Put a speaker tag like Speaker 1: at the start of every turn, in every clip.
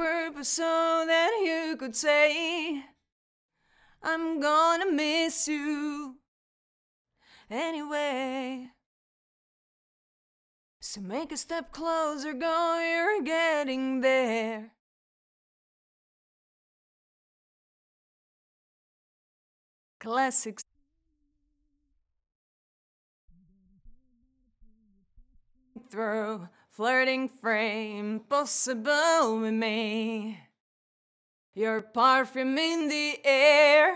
Speaker 1: purpose so that you could say, I'm gonna miss you anyway. So make a step closer, go, you're getting there. Classics. Through flirting frame, possible with me. Your perfume in the air.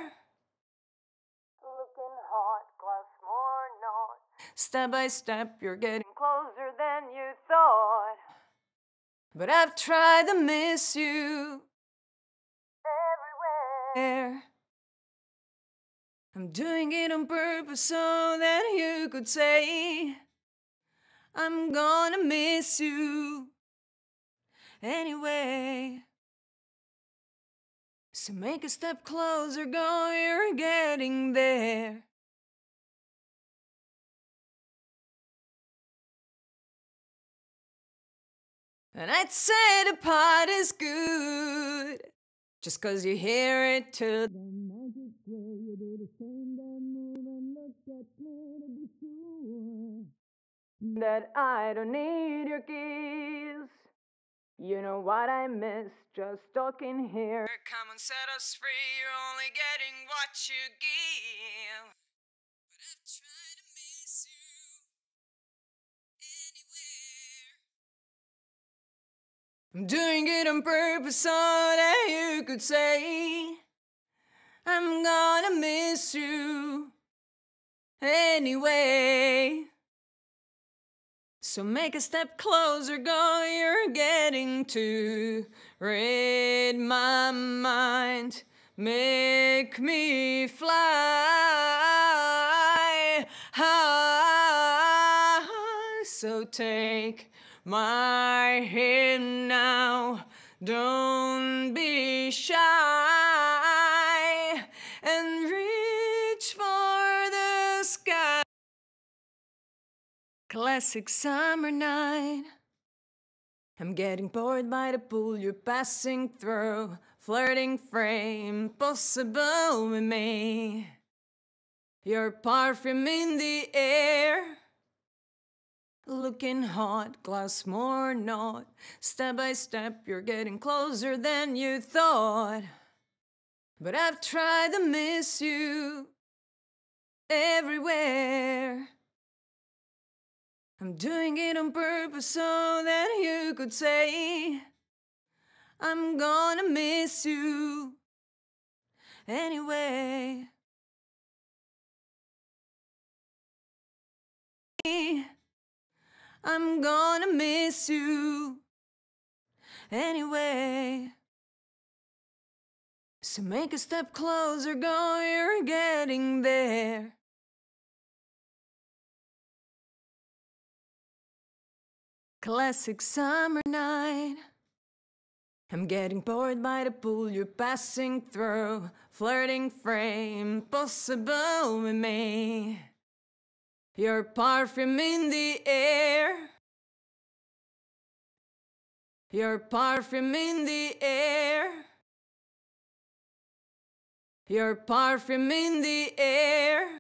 Speaker 1: Looking hot, glass more not. Step by step, you're getting closer than you thought. But I've tried to miss you everywhere. I'm doing it on purpose so that you could say, I'm gonna miss you anyway. So make a step closer, go, you're getting there. And I'd say the pot is good. Just cause you hear it to the that I don't need your keys. You know what I miss just talking here. Come and set us free, you're only getting what you give. But I've tried to miss you anywhere. I'm doing it on purpose so that you could say, I'm gonna miss you anyway. So make a step closer, go, you're getting to read my mind. Make me fly high. So take my hand now, don't be shy. Classic summer night. I'm getting bored by the pool you're passing through. Flirting frame, possible with me. Your perfume in the air. Looking hot, glass more not. Step by step, you're getting closer than you thought. But I've tried to miss you everywhere. I'm doing it on purpose so that you could say, I'm gonna miss you anyway. I'm gonna miss you anyway. So make a step closer, go, you're getting there. Classic summer night. I'm getting bored by the pool you're passing through. Flirting frame, possible with me. Your perfume in the air. Your perfume in the air. Your perfume in the air.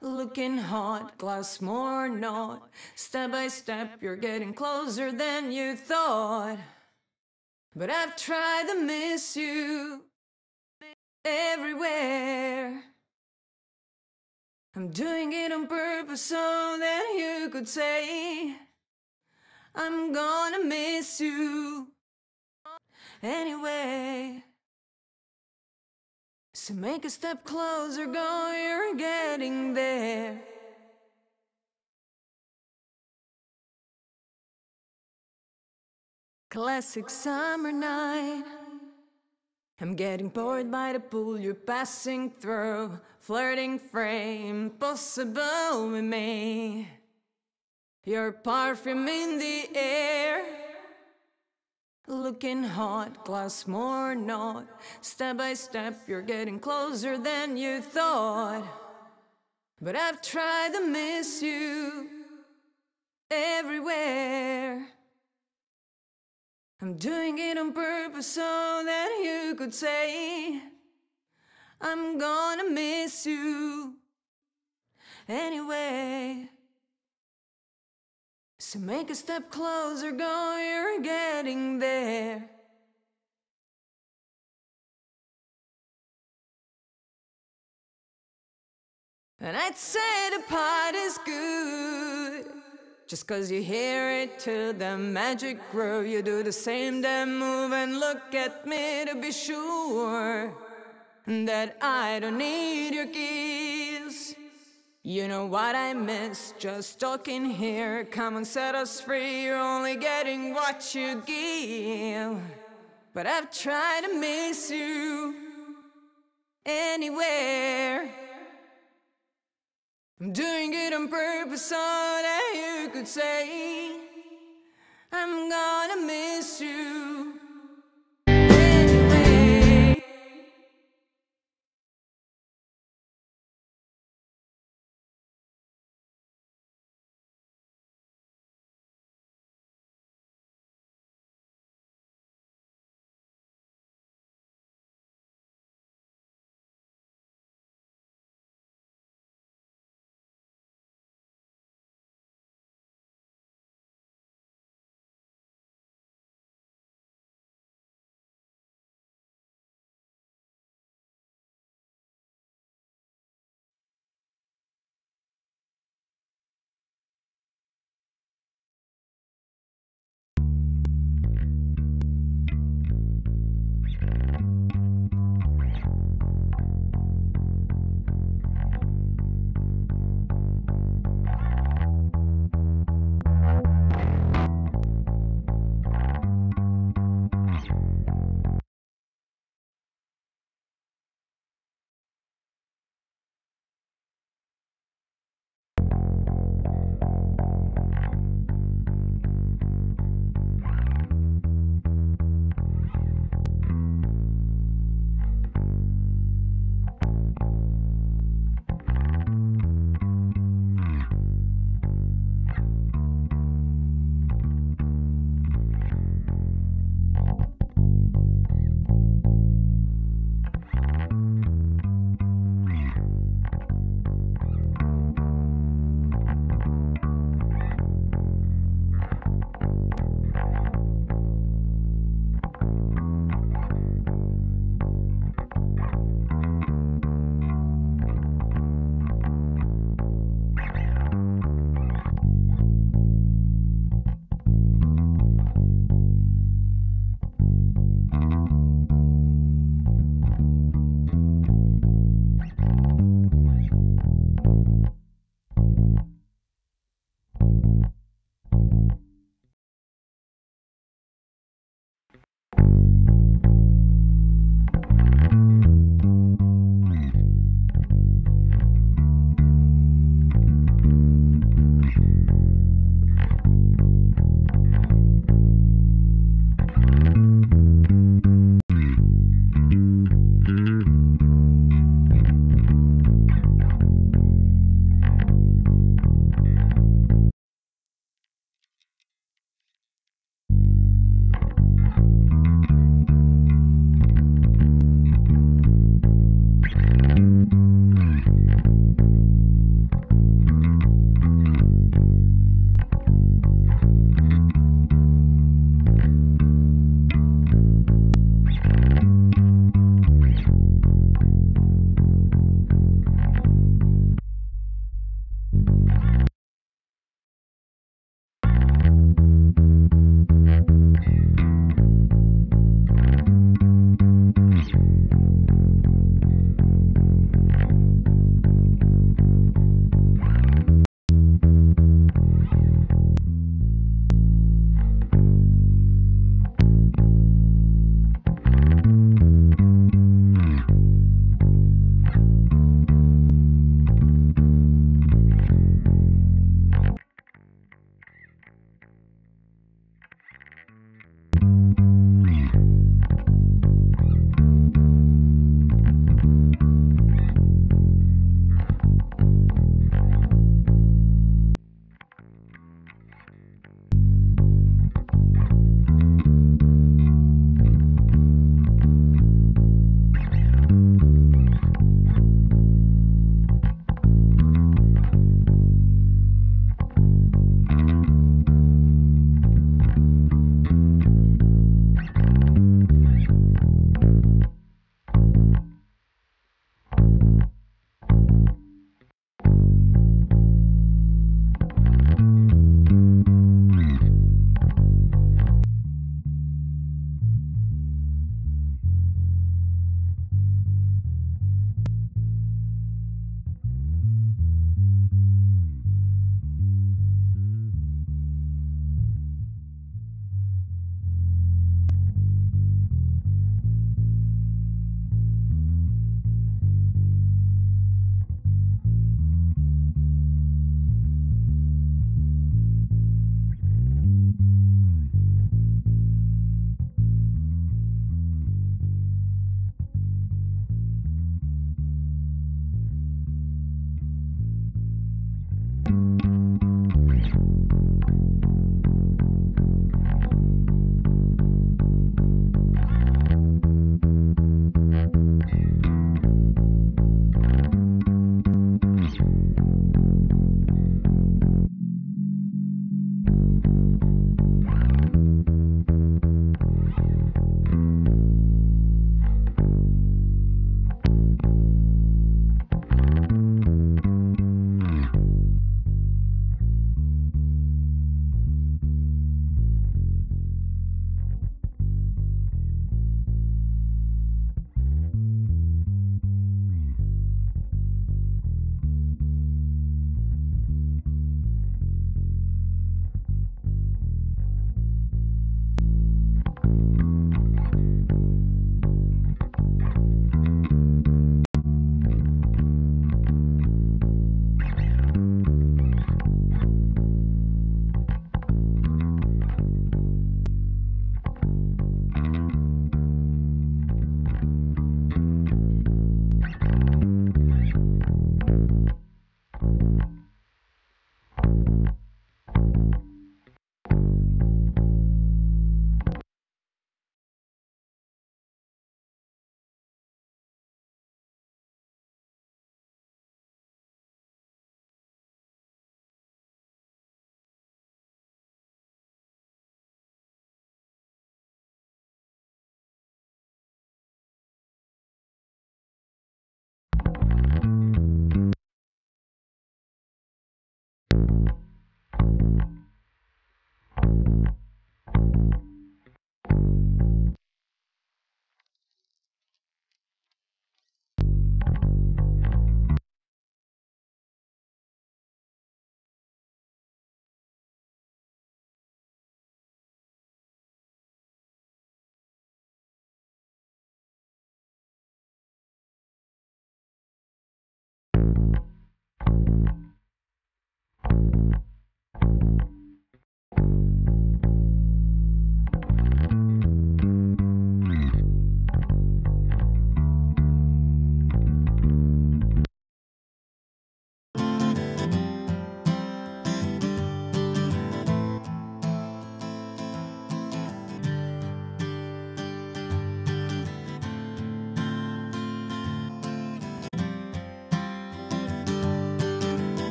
Speaker 1: Looking hot, glass more not. Step by step, you're getting closer than you thought. But I've tried to miss you everywhere. I'm doing it on purpose so that you could say, I'm gonna miss you anyway. So make a step closer, go, you're getting there. Classic summer night. I'm getting bored by the pool you're passing through, flirting frame, possible with me. Your perfume in the air looking hot, glass more not. Step by step, you're getting closer than you thought. But I've tried to miss you everywhere. I'm doing it on purpose so that you could say, I'm gonna miss you anyway. So make a step closer, go, you're getting there. And I'd say the pot is good. Just cause you hear it till the magic grow, you do the same damn move and look at me to be sure that I don't need your keys. You know what I miss, just talking here. Come and set us free, you're only getting what you give. But I've tried to miss you anywhere. I'm doing it on purpose so that you could say, I'm gonna miss you.